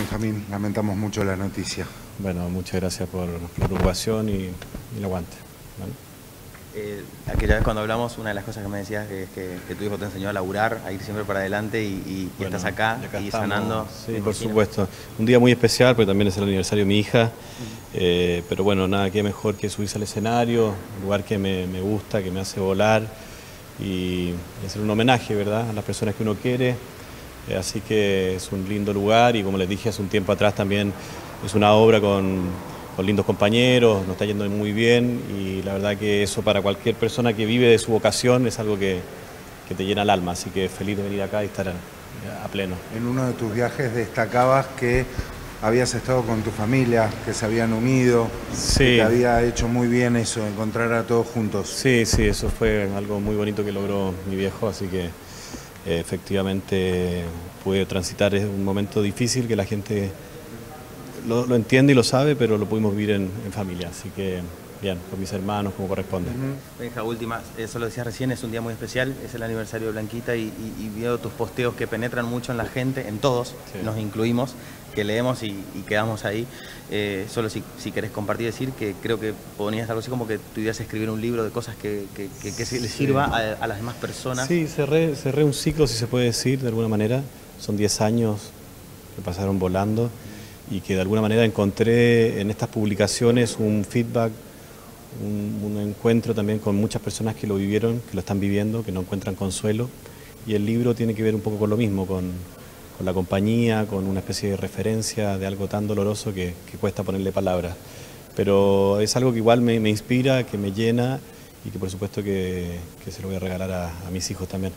Benjamín, lamentamos mucho la noticia. Bueno, muchas gracias por la preocupación y, el aguante. Eh, aquella vez cuando hablamos, una de las cosas que me decías es que, tu hijo te enseñó a laburar, a ir siempre para adelante y, estás acá, y sanando. Sí, por supuesto. Un día muy especial porque también es el aniversario de mi hija. Eh, pero bueno, nada que mejor que subirse al escenario, un lugar que me, gusta, que me hace volar y, hacer un homenaje, ¿verdad?, a las personas que uno quiere. Eh, así que es un lindo lugar y como les dije hace un tiempo atrás también es una obra con, lindos compañeros, nos está yendo muy bien y la verdad que eso para cualquier persona que vive de su vocación es algo que, te llena el alma, así que feliz de venir acá y estar a, pleno. En uno de tus viajes destacabas que habías estado con tu familia, que se habían unido, sí. que había hecho muy bien eso, encontrar a todos juntos. Sí, sí, eso fue algo muy bonito que logró mi viejo, así que efectivamente pude transitar. Un momento difícil que la gente lo, entiende y lo sabe, pero lo pudimos vivir en, familia, así que bien, con mis hermanos como corresponde. Benja, última, eso lo decías recién, es un día muy especial, es el aniversario de Blanquita y, veo tus posteos que penetran mucho en la gente, en todos, nos incluimos, que leemos y, quedamos ahí. Eh, solo si, si, querés compartir, decir que creo que ponías algo así como que tu idea es escribir un libro de cosas que, que, que, les sirva a, las demás personas. Sí, cerré, cerré un ciclo, si se puede decir, de alguna manera. Son 10 años que pasaron volando y que de alguna manera encontré en estas publicaciones un feedback, un, encuentro también con muchas personas que lo vivieron, que lo están viviendo, que no encuentran consuelo. Y el libro tiene que ver un poco con lo mismo, con, la compañía, con una especie de referencia de algo tan doloroso que, cuesta ponerle palabras. Pero es algo que igual me, inspira, que me llena y que por supuesto que, se lo voy a regalar a mis hijos también.